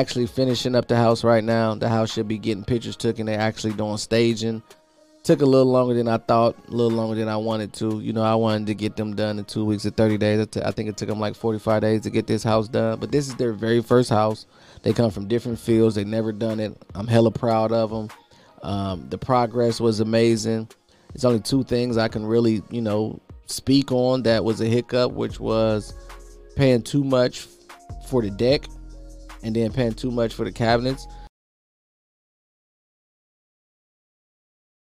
actually finishing up the house right now. The house should be getting pictures taken. They're actually doing staging. Took a little longer than I thought, a little longer than I wanted to. You know, I wanted to get them done in two weeks or 30 days. I think it took them like 45 days to get this house done. But this is their very first house. They come from different fields. They never done it. I'm hella proud of them. Um, the progress was amazing. It's only two things I can really, you know, speak on that was a hiccup, which was paying too much for the deck and then paying too much for the cabinets.